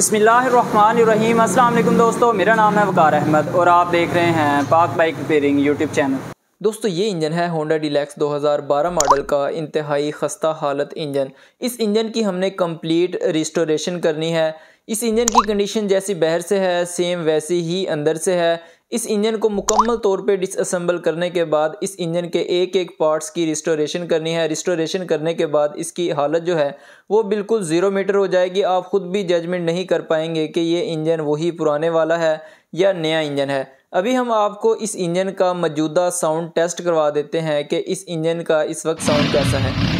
बसमीम अल्लाम दोस्तों, मेरा नाम है वकार अहमद और आप देख रहे हैं पाक बाइक रिपेयरिंग यूट्यूब चैनल। दोस्तों, ये इंजन है होंडा डीलैक्स 2012 मॉडल का इंतहाई खस्ता हालत इंजन। इस इंजन की हमने कंप्लीट रिस्टोरेशन करनी है। इस इंजन की कंडीशन जैसी बाहर से है, सेम वैसी ही अंदर से है। इस इंजन को मुकम्मल तौर पे डिसअसेंबल करने के बाद, इस इंजन के एक एक पार्ट्स की रिस्टोरेशन करनी है। रिस्टोरेशन करने के बाद इसकी हालत जो है, वो बिल्कुल ज़ीरो मीटर हो जाएगी। आप ख़ुद भी जजमेंट नहीं कर पाएँगे कि ये इंजन वही पुराने वाला है या नया इंजन है। अभी हम आपको इस इंजन का मौजूदा साउंड टेस्ट करवा देते हैं कि इस इंजन का इस वक्त साउंड कैसा है।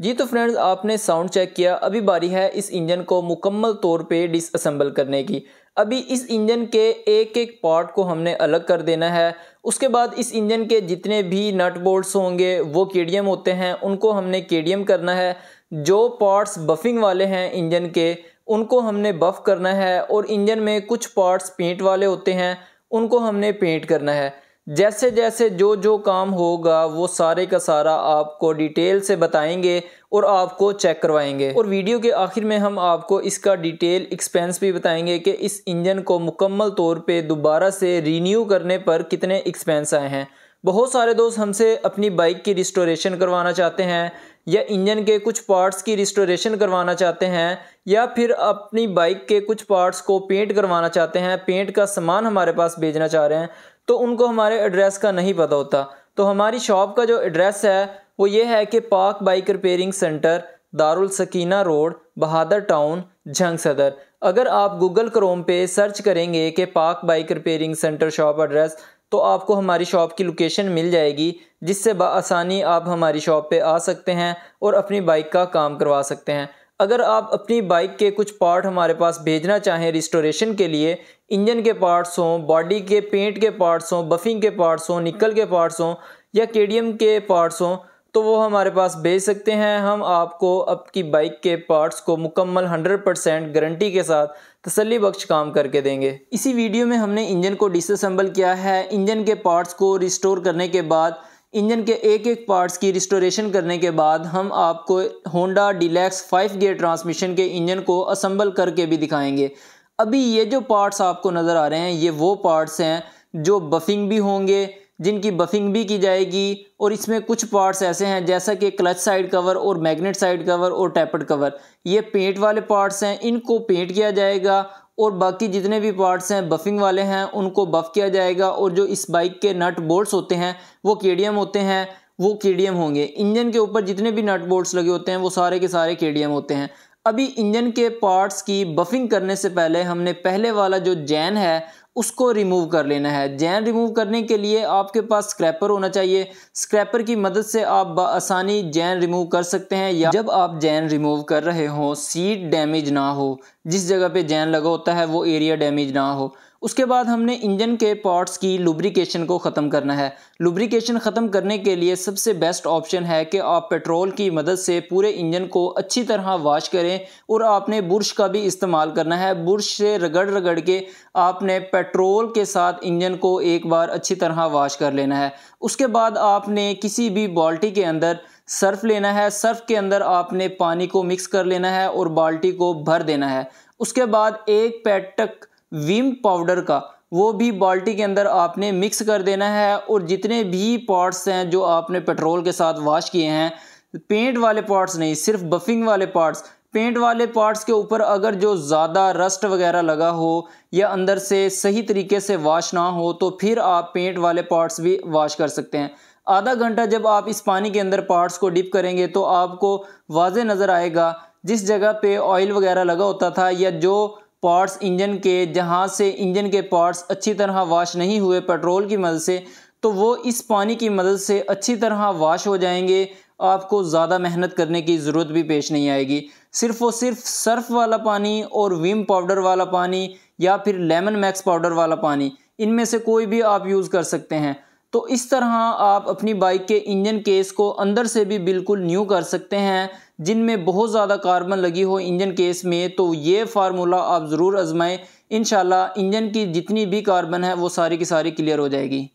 जी तो फ्रेंड्स आपने साउंड चेक किया। अभी बारी है इस इंजन को मुकम्मल तौर पे डिसअसेंबल करने की। अभी इस इंजन के एक एक पार्ट को हमने अलग कर देना है। उसके बाद इस इंजन के जितने भी नट बोल्ट्स होंगे, वो केडियम होते हैं। उनको हमने केडियम करना है। जो पार्ट्स बफिंग वाले हैं इंजन के, उनको हमने बफ़ करना है। और इंजन में कुछ पार्ट्स पेंट वाले होते हैं, उनको हमने पेंट करना है। जैसे जैसे जो जो काम होगा, वो सारे का सारा आपको डिटेल से बताएँगे और आपको चेक करवाएँगे। और वीडियो के आखिर में हम आपको इसका डिटेल एक्सपेंस भी बताएँगे कि इस इंजन को मुकम्मल तौर पे दोबारा से रीन्यू करने पर कितने एक्सपेंस आए हैं। बहुत सारे दोस्त हमसे अपनी बाइक की रिस्टोरेशन करवाना चाहते हैं, या इंजन के कुछ पार्ट्स की रिस्टोरेशन करवाना चाहते हैं, या फिर अपनी बाइक के कुछ पार्ट्स को पेंट करवाना चाहते हैं। पेंट का सामान हमारे पास भेजना चाह रहे हैं। तो उनको हमारे एड्रेस का नहीं पता होता। तो हमारी शॉप का जो एड्रेस है, वो ये है कि Pak bike repairing centre Darul Sakina road Bahadur town Jhang Saddar अगर आप गूगल क्रोम पे सर्च करेंगे कि Pak bike repairing centre shop address तो आपको हमारी शॉप की लोकेशन मिल जाएगी, जिससे बसानी आप हमारी शॉप पे आ सकते हैं और अपनी बाइक का काम करवा सकते हैं। अगर आप अपनी बाइक के कुछ पार्ट हमारे पास भेजना चाहें रिस्टोरेशन के लिए, इंजन के पार्ट्स हों, बॉडी के पेंट के पार्ट्स हों बफिंग के पार्ट्स हों, निकल के पार्ट्स हों, या केडियम के पार्ट्स हों तो वो हमारे पास भेज सकते हैं। हम आपको आपकी बाइक के पार्ट्स को मुकम्मल 100 परसेंट गारंटी के साथ तसली बख्श काम करके देंगे। इसी वीडियो में हमने इंजन को डिसअसेंबल किया है। इंजन के पार्ट्स को रिस्टोर करने के बाद इंजन के एक एक पार्ट्स की रिस्टोरेशन करने के बाद हम आपको Honda deluxe five gear transmission के इंजन को असम्बल करके भी दिखाएँगे। अभी ये जो पार्ट्स आपको नज़र आ रहे हैं, ये वो पार्ट्स हैं जो बफिंग भी होंगे, जिनकी बफिंग भी की जाएगी और इसमें कुछ पार्ट्स ऐसे हैं जैसा कि क्लच साइड कवर और मैग्नेट साइड कवर और टैपड कवर ये पेंट वाले पार्ट्स हैं, इनको पेंट किया जाएगा और बाकी जितने भी पार्ट्स हैं बफिंग वाले हैं, उनको बफ़ किया जाएगा और जो इस बाइक के नट बोल्ट्स होते हैं, वो के होते हैं, वो के होंगे। इंजन के ऊपर जितने भी नट बोल्ट्स लगे होते हैं, वो सारे के सारे के होते हैं। अभी इंजन के पार्ट्स की बफिंग करने से पहले हमने पहले वाला जो जैन है, उसको रिमूव कर लेना है। जैन रिमूव करने के लिए आपके पास स्क्रैपर होना चाहिए। स्क्रैपर की मदद से आप आसानी जैन रिमूव कर सकते हैं या जब आप जैन रिमूव कर रहे हो, सीट डैमेज ना हो, जिस जगह पे जैन लगा होता है, वो एरिया डैमेज ना हो। उसके बाद हमने इंजन के पार्ट्स की लुब्रिकेशन को ख़त्म करना है। लुब्रिकेशन ख़त्म करने के लिए सबसे बेस्ट ऑप्शन है कि आप पेट्रोल की मदद से पूरे इंजन को अच्छी तरह वाश करें और आपने बुरश का भी इस्तेमाल करना है। बुरश से रगड़ रगड़ के आपने पेट्रोल के साथ इंजन को एक बार अच्छी तरह वाश कर लेना है। उसके बाद आपने किसी भी बाल्टी के अंदर सर्फ लेना है। सर्फ के अंदर आपने पानी को मिक्स कर लेना है और बाल्टी को भर देना है। उसके बाद एक पैटक विम पाउडर का, वो भी बाल्टी के अंदर आपने मिक्स कर देना है और जितने भी पार्ट्स हैं जो आपने पेट्रोल के साथ वॉश किए हैं पेंट वाले पार्ट्स नहीं, सिर्फ़ बफिंग वाले पार्ट्स पेंट वाले पार्ट्स के ऊपर अगर जो ज़्यादा रस्ट वगैरह लगा हो या अंदर से सही तरीके से वॉश ना हो तो फिर आप पेंट वाले पार्ट्स भी वॉश कर सकते हैं। आधा घंटा जब आप इस पानी के अंदर पार्ट्स को डिप करेंगे तो आपको वाज नज़र आएगा, जिस जगह पे ऑयल वगैरह लगा होता था या जो पार्ट्स इंजन के, जहाँ से इंजन के पार्ट्स अच्छी तरह वॉश नहीं हुए पेट्रोल की मदद से तो वो इस पानी की मदद से अच्छी तरह वॉश हो जाएँगे। आपको ज़्यादा मेहनत करने की ज़रूरत भी पेश नहीं आएगी। सिर्फ़ और सिर्फ़ सर्फ वाला पानी और विम पाउडर वाला पानी या फिर लेमन मैक्स पाउडर वाला पानी, इनमें से कोई भी आप यूज़ कर सकते हैं। तो इस तरह आप अपनी बाइक के इंजन केस को अंदर से भी बिल्कुल न्यू कर सकते हैं। जिनमें बहुत ज़्यादा कार्बन लगी हो इंजन केस में तो ये फार्मूला आप ज़रूर आजमाएँ। इन इंजन की जितनी भी कार्बन है, वो सारी की सारी क्लियर हो जाएगी।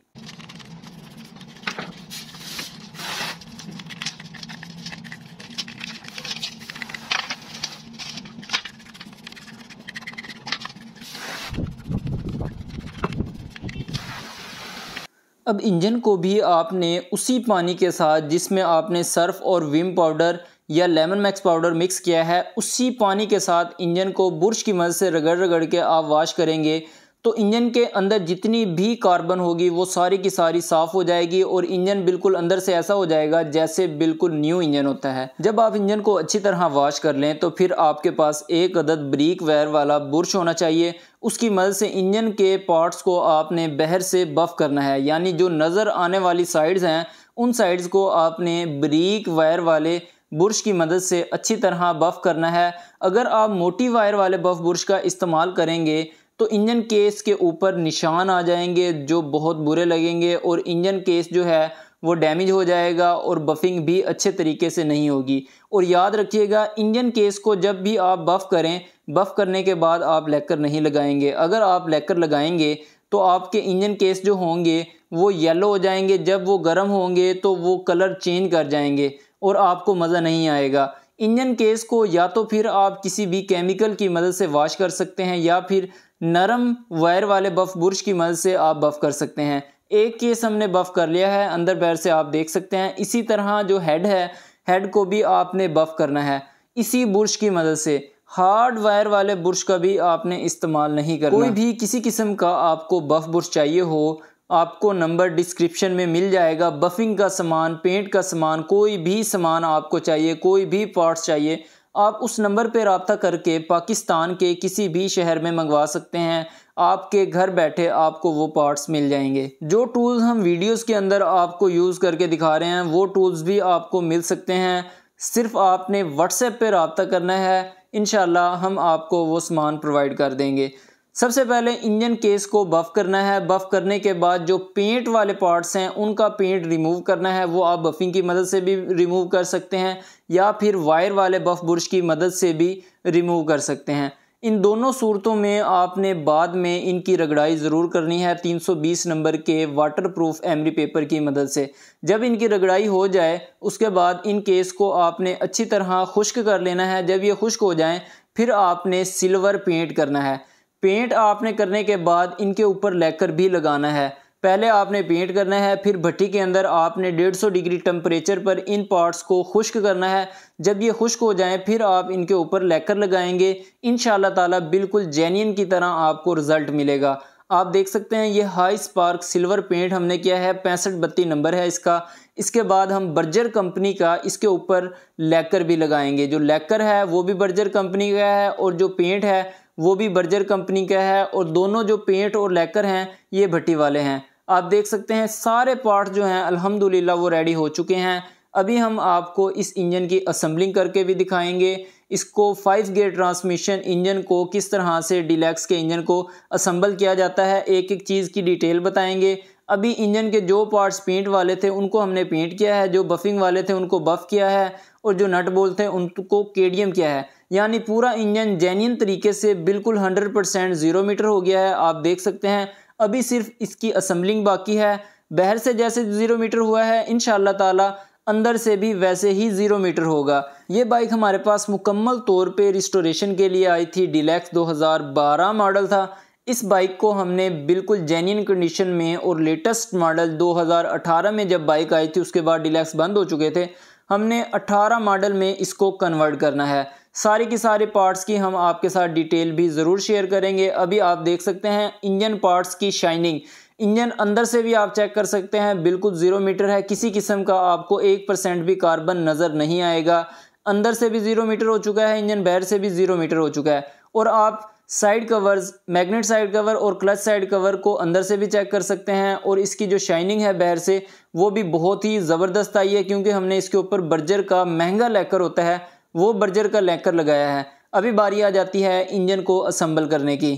अब इंजन को भी आपने उसी पानी के साथ, जिसमें आपने सर्फ और विम पाउडर या लेमन मैक्स पाउडर मिक्स किया है, उसी पानी के साथ इंजन को बुरश की मदद से रगड़ रगड़ के आप वाश करेंगे तो इंजन के अंदर जितनी भी कार्बन होगी वो सारी की सारी साफ़ हो जाएगी और इंजन बिल्कुल अंदर से ऐसा हो जाएगा जैसे बिल्कुल न्यू इंजन होता है। जब आप इंजन को अच्छी तरह वॉश कर लें तो फिर आपके पास एक अदद ब्रीक वायर वाला बुरश होना चाहिए। उसकी मदद से इंजन के पार्ट्स को आपने बहर से बफ़ करना है, यानी जो नज़र आने वाली साइड्स हैं, उन साइड्स को आपने ब्रीक वायर वाले बुरश की मदद से अच्छी तरह बफ़ करना है। अगर आप मोटी वायर वाले बफ़ बुरश का इस्तेमाल करेंगे तो इंजन केस के ऊपर निशान आ जाएँगे जो बहुत बुरे लगेंगे और इंजन केस जो है वो डैमेज हो जाएगा और बफिंग भी अच्छे तरीके से नहीं होगी। और याद रखिएगा, इंजन केस को जब भी आप बफ़ करें, बफ़ करने के बाद आप लेकर नहीं लगाएँगे। अगर आप लेकर लगाएँगे तो आपके इंजन केस जो होंगे, वो येलो हो जाएँगे। जब वो गर्म होंगे तो वो कलर चेंज कर जाएँगे। और आपको मज़ा नहीं आएगा। इंजन केस को या तो फिर आप किसी भी केमिकल की मदद से वॉश कर सकते हैं या फिर नरम वायर वाले बफ़ बुरश की मदद से आप बफ़ कर सकते हैं। एक केस हमने बफ़ कर लिया है, अंदर पैर से आप देख सकते हैं। इसी तरह जो हेड है, हेड को भी आपने बफ़ करना है इसी बुरश की मदद से। हार्ड वायर वाले बुरश का भी आपने इस्तेमाल नहीं करना। कोई भी किसी किस्म का आपको बफ़ बुरश चाहिए हो आपको नंबर डिस्क्रिप्शन में मिल जाएगा। बफिंग का सामान, पेंट का सामान, कोई भी सामान आपको चाहिए, कोई भी पार्ट्स चाहिए, आप उस नंबर पर रबता करके पाकिस्तान के किसी भी शहर में मंगवा सकते हैं। आपके घर बैठे आपको वो पार्ट्स मिल जाएँगे। जो टूल्स हम वीडियोस के अंदर आपको यूज़ करके दिखा रहे हैं, वो टूल्स भी आपको मिल सकते हैं। सिर्फ़ आपने व्हाट्सएप पे रबता करना है इन हम आपको वो सामान प्रोवाइड कर देंगे। सबसे पहले इंजन केस को बफ़ करना है। बफ़ करने के बाद जो पेंट वाले पार्ट्स हैं, उनका पेंट रिमूव करना है। वो आप बफ़िंग की मदद से भी रिमूव कर सकते हैं या फिर वायर वाले बफ़ बुरश की मदद से भी रिमूव कर सकते हैं। इन दोनों सूरतों में आपने बाद में इनकी रगड़ाई ज़रूर करनी है 320 नंबर के वाटर प्रूफ एमरी पेपर की मदद से। जब इनकी रगड़ाई हो जाए, उसके बाद इन केस को आपने अच्छी तरह खुश्क कर लेना है। जब ये खुश्क हो जाएँ, फिर आपने सिल्वर पेंट करना है। पेंट आपने करने के बाद इनके ऊपर लेकर भी लगाना है। पहले आपने पेंट करना है, फिर भट्टी के अंदर आपने 150 डिग्री टेम्परेचर पर इन पार्ट्स को खुश्क करना है। जब ये खुश्क हो जाएँ, फिर आप इनके ऊपर लेकर लगाएँगे। इन ताला बिल्कुल जेन्यन की तरह आपको रिज़ल्ट मिलेगा। आप देख सकते हैं, ये हाई स्पार्क सिल्वर पेंट हमने किया है, पैंसठ बत्ती नंबर है इसका। इसके बाद हम बर्जर कंपनी का इसके ऊपर लेकर भी लगाएँगे। जो लेकर है, वो भी बर्जर कंपनी का है और जो पेंट है वो भी बर्जर कंपनी का है और दोनों जो पेंट और लेकर हैं, ये भट्टी वाले हैं। आप देख सकते हैं, सारे पार्ट जो हैं, अल्हम्दुलिल्लाह वो रेडी हो चुके हैं। अभी हम आपको इस इंजन की असम्बलिंग करके भी दिखाएँगे। इसको फाइव गेयर ट्रांसमिशन इंजन को किस तरह से डिलैक्स के इंजन को असम्बल किया जाता है एक एक चीज़ की डिटेल बताएँगे। अभी इंजन के जो पार्ट्स पेंट वाले थे, उनको हमने पेंट किया है, जो बफिंग वाले थे, उनको बफ़ किया है और जो नट बोल्ट थे, उनको केडियम किया है। यानी पूरा इंजन जेन्यन तरीके से बिल्कुल हंड्रेड परसेंट ज़ीरो मीटर हो गया है, आप देख सकते हैं। अभी सिर्फ़ इसकी असम्बलिंग बाकी है। बहर से जैसे ज़ीरो मीटर हुआ है इन ताला अंदर से भी वैसे ही ज़ीरो मीटर होगा। ये बाइक हमारे पास मुकम्मल तौर पे रिस्टोरेशन के लिए आई थी। डिलैक्स 2012 मॉडल था। इस बाइक को हमने बिल्कुल जेन्यन कंडीशन में और लेटेस्ट मॉडल 2018 में जब बाइक आई थी, उसके बाद डिलैक्स बंद हो चुके थे। हमने 18 मॉडल में इसको कन्वर्ट करना है। सारी की सारी पार्ट्स की हम आपके साथ डिटेल भी ज़रूर शेयर करेंगे। अभी आप देख सकते हैं इंजन पार्ट्स की शाइनिंग इंजन अंदर से भी आप चेक कर सकते हैं। बिल्कुल ज़ीरो मीटर है। किसी किस्म का आपको एक परसेंट भी कार्बन नज़र नहीं आएगा। अंदर से भी ज़ीरो मीटर हो चुका है। इंजन बैर से भी ज़ीरो मीटर हो चुका है। और आप side covers, magnet side cover और क्लच साइड कवर को अंदर से भी चेक कर सकते हैं और इसकी जो शाइनिंग है बैर से, वो भी बहुत ही ज़बरदस्त आई है क्योंकि हमने इसके ऊपर बर्जर का महँगा लेकर होता है, वो बर्जर का लेकर लगाया है। अभी बारी आ जाती है इंजन को असम्बल करने की।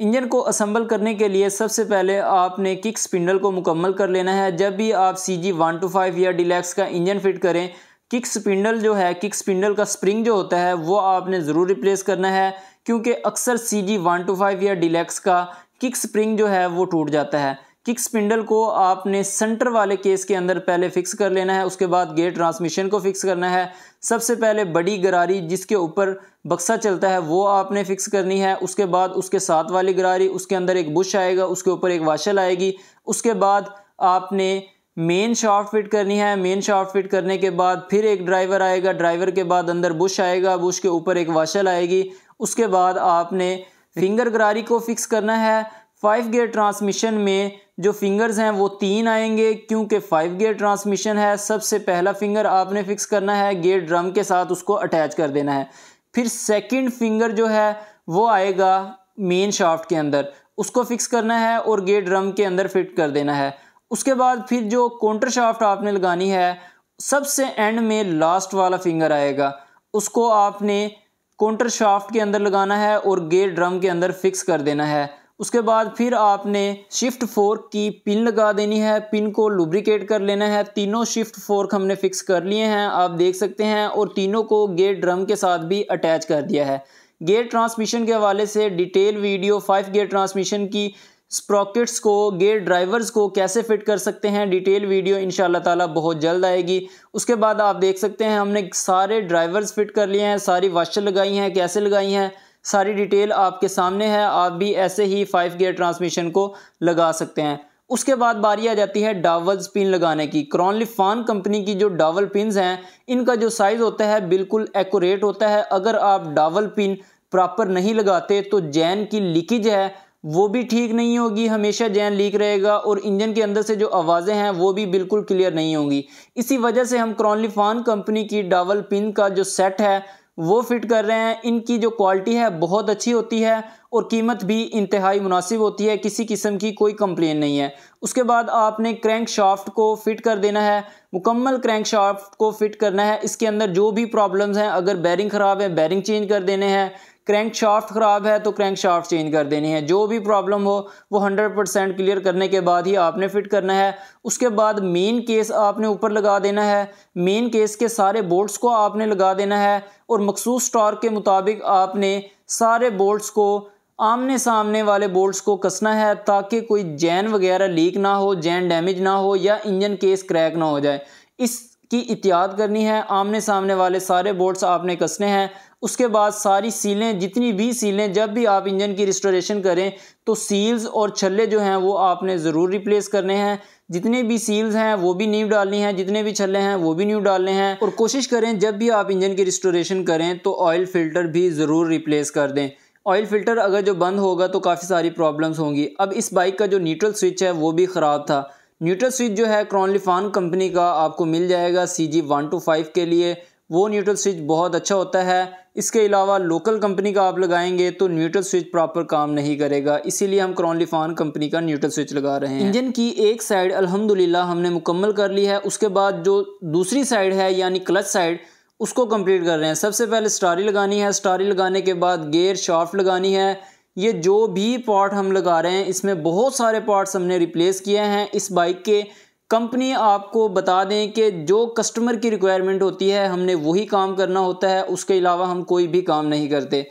इंजन को असम्बल करने के लिए सबसे पहले आपने किक स्पिंडल को मुकम्मल कर लेना है। जब भी आप C G one two five या डिलैक्स का इंजन फिट करें, किक स्पिंडल जो है, किक स्पिंडल का स्प्रिंग जो होता है, वो आपने ज़रूर रिप्लेस करना है। क्योंकि अक्सर C G one two five या डिलेक्स का किक स्प्रिंग जो है वो टूट जाता है। किक स्पिंडल को आपने सेंटर वाले केस के अंदर पहले फिक्स कर लेना है, उसके बाद गेट ट्रांसमिशन को फिक्स करना है। सबसे पहले बड़ी गरारी जिसके ऊपर बक्सा चलता है, वो आपने फिक्स करनी है। उसके बाद उसके साथ वाली गरारी, उसके अंदर एक बुश आएगा, उसके ऊपर एक वाशल आएगी। उसके बाद आपने मेन शाफ्ट फिट करनी है। मेन शाफ्ट फिट करने के बाद फिर एक ड्राइवर आएगा। ड्राइवर के बाद अंदर बुश आएगा। बुश के ऊपर एक वाशल आएगी। उसके बाद आपने फिंगर गरारी को फिक्स करना है। फाइव गियर ट्रांसमिशन में जो फिंगर्स हैं, वो तीन आएँगे, क्योंकि फाइव गियर ट्रांसमिशन है। सबसे पहला फिंगर आपने फिक्स करना है गियर ड्रम के साथ उसको अटैच कर देना है। फिर सेकंड फिंगर जो है, वो आएगा मेन शाफ्ट के अंदर। उसको फिक्स करना है और गियर ड्रम के अंदर फिट कर देना है। उसके बाद फिर जो काउंटर शाफ्ट आपने लगानी है, सबसे एंड में लास्ट वाला फिंगर आएगा। उसको आपने काउंटर शाफ्ट के अंदर लगाना है और गेयर ड्रम के अंदर फिक्स कर देना है। उसके बाद फिर आपने शिफ्ट फोर्क की पिन लगा देनी है। पिन को लुब्रिकेट कर लेना है। तीनों शिफ्ट फोर्क हमने फिक्स कर लिए हैं। आप देख सकते हैं और तीनों को गेयर ड्रम के साथ भी अटैच कर दिया है। गेयर ट्रांसमिशन के हवाले से detail video, five gear transmission की स्प्रॉकेट्स को गेयर ड्राइवर्स को कैसे फिट कर सकते हैं? डिटेल वीडियो इन ताला बहुत जल्द आएगी। उसके बाद आप देख सकते हैं, हमने सारे ड्राइवर्स फिट कर लिए हैं, सारी वाशर लगाई हैं, कैसे लगाई हैं? सारी डिटेल आपके सामने है, आप भी ऐसे ही फाइव गेयर ट्रांसमिशन को लगा सकते हैं। उसके बाद बारी आ जाती है डावल पिन लगाने की। क्रॉनलिफान कंपनी की जो डावल पिन हैं, इनका जो साइज़ होता है बिल्कुल एक्यूरेट होता है। अगर आप डावल पिन प्रॉपर नहीं लगाते तो जैन की लीकेज है वो भी ठीक नहीं होगी, हमेशा जैन लीक रहेगा और इंजन के अंदर से जो आवाज़ें हैं वो भी बिल्कुल क्लियर नहीं होंगी। इसी वजह से हम क्रॉनलिफान कंपनी की डावल पिन का जो सेट है, वो फिट कर रहे हैं। इनकी जो क्वालिटी है, बहुत अच्छी होती है और कीमत भी इंतहाई मुनासिब होती है, किसी किस्म की कोई कंप्लेन नहीं है। उसके बाद आपने क्रैंक शाफ्ट को फिट कर देना है, मुकम्मल क्रैंक शाफ्ट को फिट करना है। इसके अंदर जो भी प्रॉब्लम्स हैं, अगर बैरिंग ख़राब है, बैरिंग चेंज कर देने हैं क्रैंक शाफ्ट ख़राब है तो क्रैंक शाफ्ट चेंज कर देनी है। जो भी प्रॉब्लम हो, वो हंड्रेड परसेंट क्लियर करने के बाद ही आपने फिट करना है। उसके बाद मेन केस आपने ऊपर लगा देना है। मेन केस के सारे बोल्ट्स को आपने लगा देना है और मखसूस स्टॉर के मुताबिक आपने सारे बोल्ट्स को आमने सामने वाले बोल्ट्स को कसना है ताकि कोई जैन वगैरह लीक ना हो, जैन डैमेज ना हो या इंजन केस क्रैक ना हो जाए। इसकी एहतियात करनी है। आमने सामने वाले सारे बोल्ट्स आपने कसने हैं। उसके बाद सारी सीलें, जितनी भी सीलें, जब भी आप इंजन की रिस्टोरेशन करें तो सील्स और छल्ले जो हैं, वो आपने ज़रूर रिप्लेस करने हैं। जितने भी सील्स हैं, वो भी न्यू डालनी हैं। जितने भी छल्ले हैं, वो भी न्यू डालने हैं। और कोशिश करें, जब भी आप इंजन की रिस्टोरेशन करें तो ऑयल फ़िल्टर भी ज़रूर रिप्लेस कर दें। ऑयल फ़िल्टर अगर जो बंद होगा तो काफ़ी सारी प्रॉब्लम्स होंगी। अब इस बाइक का जो न्यूट्रल स्विच है, वो भी ख़राब था। न्यूट्रल स्विच जो है क्रॉनलिफान कंपनी का आपको मिल जाएगा C G one two five के लिए। वो न्यूट्रल स्विच बहुत अच्छा होता है। इसके अलावा लोकल कंपनी का आप लगाएँगे तो न्यूट्रल स्विच प्रॉपर काम नहीं करेगा। इसीलिए हम क्रॉनलिफान कंपनी का न्यूट्रल स्विच लगा रहे हैं। इंजन की एक साइड अल्हम्दुलिल्लाह हमने मुकम्मल कर ली है। उसके बाद जो दूसरी साइड है, यानी क्लच साइड उसको कंप्लीट कर रहे हैं। सबसे पहले स्टारी लगानी है। स्टारी लगाने के बाद गेयर शाफ्ट लगानी है। ये जो भी पार्ट हम लगा रहे हैं, इसमें बहुत सारे पार्ट्स हमने रिप्लेस किए हैं। इस बाइक के कंपनी आपको बता दें कि जो कस्टमर की रिक्वायरमेंट होती है, हमने वही काम करना होता है, उसके अलावा हम कोई भी काम नहीं करते।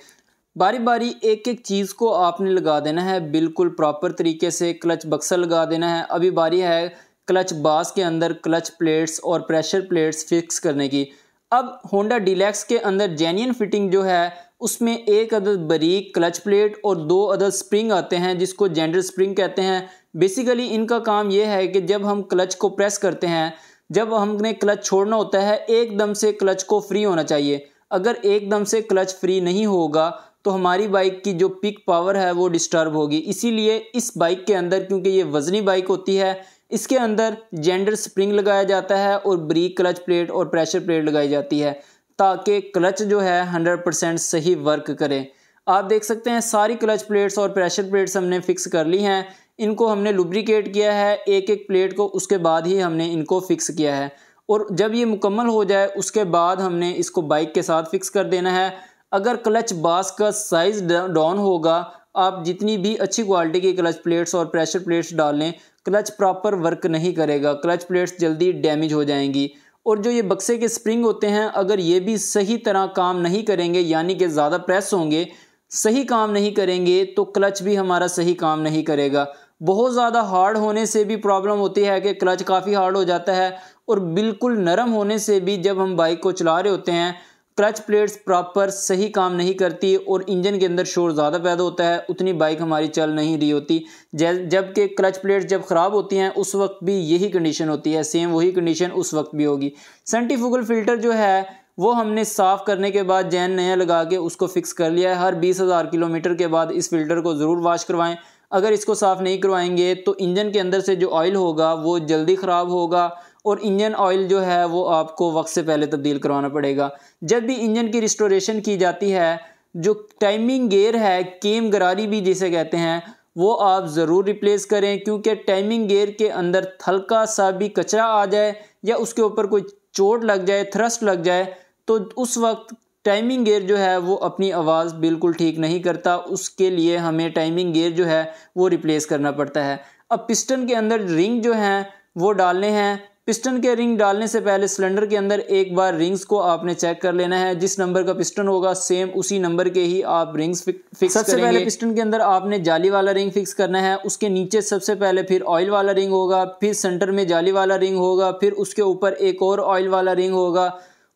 बारी बारी एक एक चीज़ को आपने लगा देना है, बिल्कुल प्रॉपर तरीके से क्लच बक्सा लगा देना है। अभी बारी है क्लच बास के अंदर क्लच प्लेट्स और प्रेशर प्लेट्स फिक्स करने की। अब होंडा डिलैक्स के अंदर जेन्यन फिटिंग जो है, उसमें एक अदद बरीक क्लच प्लेट और दो अदद स्प्रिंग आते हैं, जिसको जेंडर स्प्रिंग कहते हैं। बेसिकली इनका काम यह है कि जब हम क्लच को प्रेस करते हैं, जब हमने क्लच छोड़ना होता है, एकदम से क्लच को फ्री होना चाहिए। अगर एकदम से क्लच फ्री नहीं होगा तो हमारी बाइक की जो पिक पावर है, वो डिस्टर्ब होगी। इसीलिए इस बाइक के अंदर, क्योंकि ये वजनी बाइक होती है, इसके अंदर जेंडर स्प्रिंग लगाया जाता है और ब्रीक क्लच प्लेट और प्रेशर प्लेट लगाई जाती है, ताकि क्लच जो है हंड्रेड परसेंट सही वर्क करे। आप देख सकते हैं, सारी क्लच प्लेट्स और प्रेशर प्लेट्स हमने फिक्स कर ली हैं। इनको हमने लुब्रिकेट किया है, एक एक प्लेट को, उसके बाद ही हमने इनको फिक्स किया है। और जब ये मुकम्मल हो जाए, उसके बाद हमने इसको बाइक के साथ फिक्स कर देना है। अगर क्लच बास का साइज़ डाउन होगा, आप जितनी भी अच्छी क्वालिटी की क्लच प्लेट्स और प्रेशर प्लेट्स डाल लें क्लच प्रॉपर वर्क नहीं करेगा। क्लच प्लेट्स जल्दी डैमेज हो जाएँगी। और जो ये बक्से के स्प्रिंग होते हैं, अगर ये भी सही तरह काम नहीं करेंगे, यानी कि ज़्यादा प्रेस होंगे, सही काम नहीं करेंगे तो क्लच भी हमारा सही काम नहीं करेगा। बहुत ज़्यादा हार्ड होने से भी प्रॉब्लम होती है कि क्लच काफ़ी हार्ड हो जाता है और बिल्कुल नरम होने से भी जब हम बाइक को चला रहे होते हैं क्लच प्लेट्स प्रॉपर सही काम नहीं करती और इंजन के अंदर शोर ज़्यादा पैदा होता है, उतनी बाइक हमारी चल नहीं रही होती। जबकि क्लच प्लेट्स जब ख़राब होती हैं, उस वक्त भी यही कंडीशन होती है सेम वही कंडीशन उस वक्त भी होगी। सेंटीफुगल फ़िल्टर जो है, वो हमने साफ़ करने के बाद जैन नया लगा के उसको फिक्स कर लिया है। हर बीस हज़ार किलोमीटर के बाद इस फ़िल्टर को ज़रूर वॉश करवाएँ। अगर इसको साफ़ नहीं करवाएँगे तो इंजन के अंदर से जो ऑयल होगा, वो जल्दी ख़राब होगा और इंजन ऑयल जो है, वो आपको वक्त से पहले तब्दील करवाना पड़ेगा। जब भी इंजन की रिस्टोरेशन की जाती है, जो टाइमिंग गेयर है केम गरारी भी जिसे कहते हैं, वो आप ज़रूर रिप्लेस करें, क्योंकि टाइमिंग गेयर के अंदर हल्का सा भी कचरा आ जाए या उसके ऊपर कोई चोट लग जाए थ्रस्ट लग जाए तो उस वक्त टाइमिंग गेयर जो है वो अपनी आवाज़ बिल्कुल ठीक नहीं करता उसके लिए हमें टाइमिंग गेयर जो है वो रिप्लेस करना पड़ता है। अब पिस्टन के अंदर रिंग जो हैं वो डालने हैं। पिस्टन के रिंग डालने से पहले सिलेंडर के अंदर एक बार रिंग्स को आपने चेक कर लेना है। जिस नंबर का पिस्टन होगा सेम उसी नंबर के ही आप रिंग्स फिक्स सबसे करेंगे। पहले पिस्टन के अंदर आपने जाली वाला रिंग फिक्स करना है। उसके नीचे सबसे पहले फिर ऑयल वाला रिंग होगा फिर सेंटर में जाली वाला रिंग होगा फिर उसके ऊपर एक और ऑयल वाला रिंग होगा।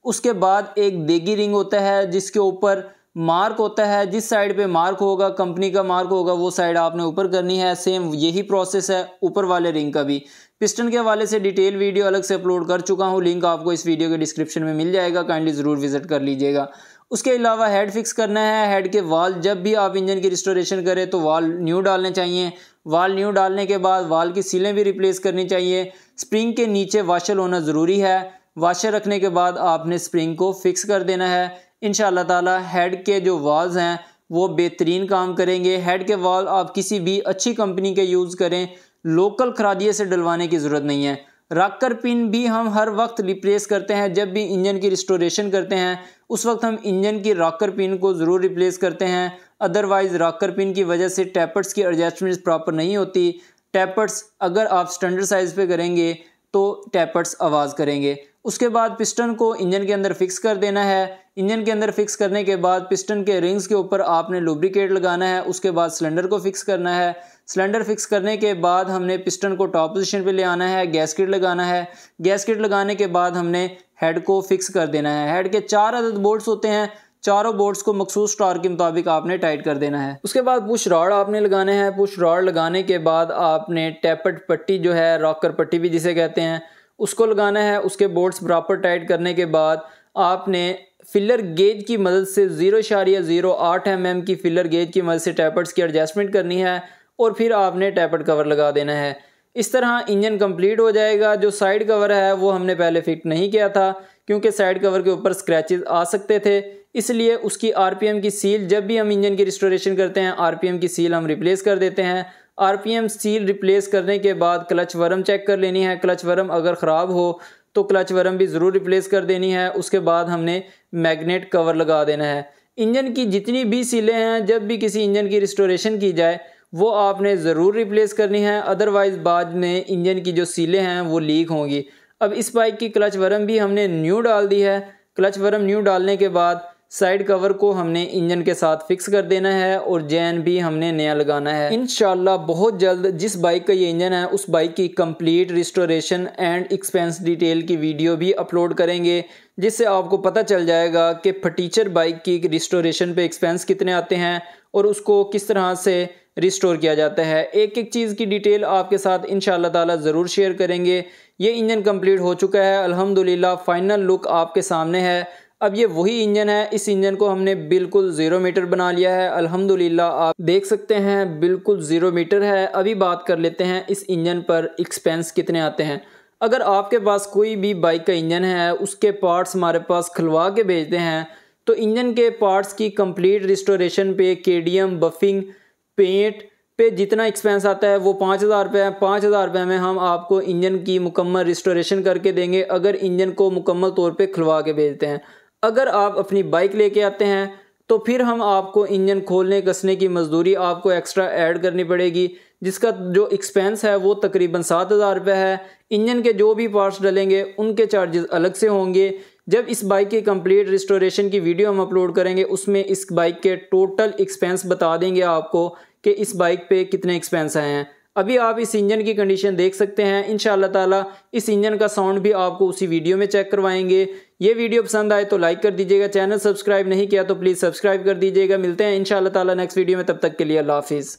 उसके बाद एक देगी रिंग होता है, जिसके ऊपर मार्क होता है। जिस साइड पे मार्क होगा, कंपनी का मार्क होगा, वो साइड आपने ऊपर करनी है। सेम यही प्रोसेस है ऊपर वाले रिंग का भी। पिस्टन के हवाले से डिटेल वीडियो अलग से अपलोड कर चुका हूँ। लिंक आपको इस वीडियो के डिस्क्रिप्शन में मिल जाएगा। काइंडली ज़रूर विज़िट कर लीजिएगा। उसके अलावा हेड फिक्स करना है। हेड के वाल, जब भी आप इंजन की रिस्टोरेशन करें तो वाल न्यू डालने चाहिए। वाल न्यू डालने के बाद वाल की सीलें भी रिप्लेस करनी चाहिए। स्प्रिंग के नीचे वाशल होना ज़रूरी है। वाशर रखने के बाद आपने स्प्रिंग को फिक्स कर देना है। इन ताला हेड के जो वाल्स हैं, वो बेहतरीन काम करेंगे। हेड के वाल आप किसी भी अच्छी कंपनी के यूज़ करें। लोकल खरादिए से डलवाने की ज़रूरत नहीं है। रॉकर पिन भी हम हर वक्त रिप्लेस करते हैं। जब भी इंजन की रिस्टोरेशन करते हैं, उस वक्त हम इंजन की रॉकर पिन को ज़रूर रिप्लेस करते हैं। अदरवाइज़ रॉकर पिन की वजह से टैपर्स की एडजस्टमेंट प्रॉपर नहीं होती। टैपर्स अगर आप स्टैंडर्ड साइज़ पे करेंगे तो टैपर्स आवाज़ करेंगे। उसके बाद पिस्टन को इंजन के अंदर फिक्स कर देना है। इंजन के अंदर फिक्स करने के बाद पिस्टन के रिंग्स के ऊपर आपने लुब्रिकेट लगाना है। उसके बाद सिलेंडर को फिक्स करना है। सिलेंडर फिक्स करने के बाद हमने पिस्टन को टॉप पोजीशन पे ले आना है। गैस किट लगाना है। गैस किट लगाने के बाद हमने हेड को फिक्स कर देना है। हेड के चार अदद बोल्ट्स होते हैं। चारों बोर्ड्स को मखसूस स्टार के मुताबिक आपने टाइट कर देना है। उसके बाद पुश रॉड आपने लगाने हैं। पुश रॉड लगाने के बाद आपने टैपट पट्टी जो है, रॉकर पट्टी भी जिसे कहते हैं उसको लगाना है, उसके बोर्ड्स प्रॉपर टाइट करने के बाद आपने फिलर गेज की मदद से ज़ीरो इशारिया ज़ीरो आठ एम एम की फिलर गेज की मदद से टैपर्स की एडजस्टमेंट करनी है और फिर आपने टैपट कवर लगा देना है। इस तरह इंजन कंप्लीट हो जाएगा। जो साइड कवर है, वो हमने पहले फिट नहीं किया था, क्योंकि साइड कवर के ऊपर स्क्रैचेस आ सकते थे। इसलिए उसकी आरपीएम की सील जब भी हम इंजन की रिस्टोरेशन करते हैं आरपीएम की सील हम रिप्लेस कर देते हैं। आरपीएम सील रिप्लेस करने के बाद क्लच वरम चेक कर लेनी है। क्लच वरम अगर ख़राब हो तो क्लच वरम भी ज़रूर रिप्लेस कर देनी है। उसके बाद हमने मैग्नेट कवर लगा देना है। इंजन की जितनी भी सीलें हैं, जब भी किसी इंजन की रिस्टोरेशन की जाए, वो आपने ज़रूर रिप्लेस करनी है। अदरवाइज़ बाद में इंजन की जो सीलें हैं, वो लीक होंगी। अब इस बाइक की क्लच वरम भी हमने न्यू डाल दी है। क्लच वरम न्यू डालने के बाद साइड कवर को हमने इंजन के साथ फिक्स कर देना है और जैन भी हमने नया लगाना है। इन बहुत जल्द जिस बाइक का ये इंजन है, उस बाइक की complete restoration and expense detail की वीडियो भी अपलोड करेंगे, जिससे आपको पता चल जाएगा कि फटीचर बाइक की रिस्टोरेशन पे एक्सपेंस कितने आते हैं और उसको किस तरह से रिस्टोर किया जाता है। एक एक चीज़ की डिटेल आपके साथ इन ताला ज़रूर शेयर करेंगे। ये इंजन कंप्लीट हो चुका है, अल्हम्दुलिल्लाह, फाइनल लुक आपके सामने है। अब ये वही इंजन है। इस इंजन को हमने बिल्कुल ज़ीरो मीटर बना लिया है। अल्हम्दुलिल्लाह, आप देख सकते हैं, बिल्कुल ज़ीरो मीटर है। अभी बात कर लेते हैं, इस इंजन पर एक्सपेंस कितने आते हैं। अगर आपके पास कोई भी बाइक का इंजन है, उसके पार्ट्स हमारे पास खुलवा के भेजते हैं तो इंजन के पार्ट्स की कंप्लीट रिस्टोरेशन पे के बफिंग पेंट पे जितना एक्सपेंस आता है, वो पाँच हज़ार रुपये पाँच हज़ार रुपये में हम आपको इंजन की मुकम्मल रिस्टोरेशन करके देंगे, अगर इंजन को मुकम्मल तौर पे खुलवा के भेजते हैं। अगर आप अपनी बाइक लेके आते हैं तो फिर हम आपको इंजन खोलने, कसने की मजदूरी आपको एक्स्ट्रा ऐड करनी पड़ेगी, जिसका जो एक्सपेंस है, वो तकरीबन सात हज़ार रुपये है। इंजन के जो भी पार्ट्स डलेंगे, उनके चार्जेस अलग से होंगे। जब इस बाइक की कंप्लीट रिस्टोरेशन की वीडियो हम अपलोड करेंगे, उसमें इस बाइक के टोटल एक्सपेंस बता देंगे आपको कि इस बाइक पे कितने एक्सपेंस आए हैं। अभी आप इस इंजन की कंडीशन देख सकते हैं। इन ताला इस इंजन का साउंड भी आपको उसी वीडियो में चेक करवाएँगे। ये वीडियो पसंद आए तो लाइक कर दीजिएगा। चैनल सब्सक्राइब नहीं किया तो प्लीज़ सब्सक्राइब कर दीजिएगा। मिलते हैं इन ताला नेक्स्ट वीडियो में। तब तक के लिए अल्लाह हाफिज़।